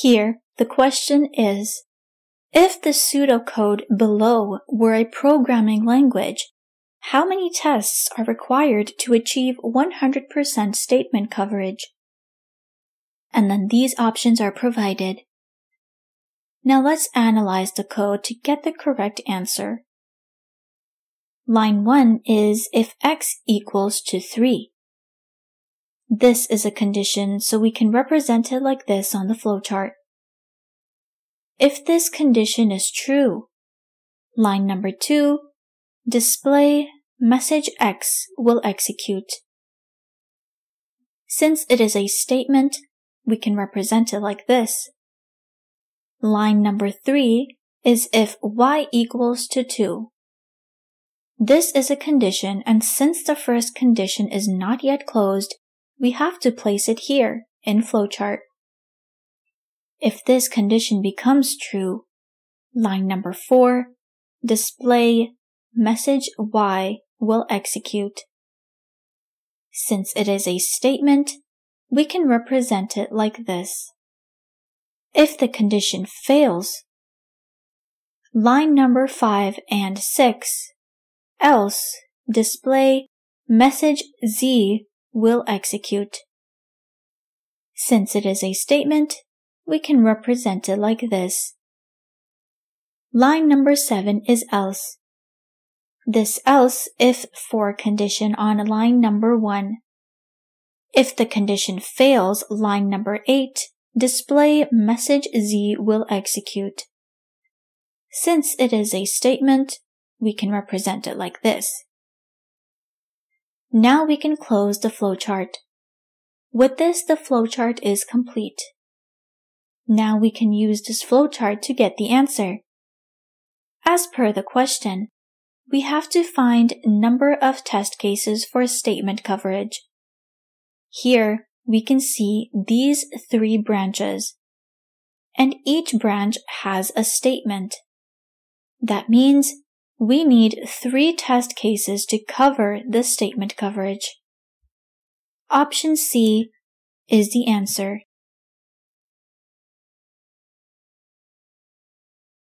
Here, the question is, if the pseudocode below were a programming language, how many tests are required to achieve 100% statement coverage? And then these options are provided. Now let's analyze the code to get the correct answer. Line 1 is if x equals to 3. This is a condition, so we can represent it like this on the flowchart. If this condition is true, line number 2, display message X will execute. Since it is a statement, we can represent it like this. Line number 3 is if y equals to 2. This is a condition and since the first condition is not yet closed, we have to place it here in flowchart. If this condition becomes true, line number 4, display message y will execute. Since it is a statement, we can represent it like this. If the condition fails, line number 5 and 6, else display message z will execute. Since it is a statement, we can represent it like this. Line number 7 is else. This else if for condition on line number 1. If the condition fails line number 8, display message Z will execute. Since it is a statement, we can represent it like this. Now we can close the flowchart. With this, the flowchart is complete. Now we can use this flowchart to get the answer. As per the question, we have to find number of test cases for statement coverage. Here, we can see these three branches, and each branch has a statement. That means we need three test cases to cover the statement coverage. Option C is the answer.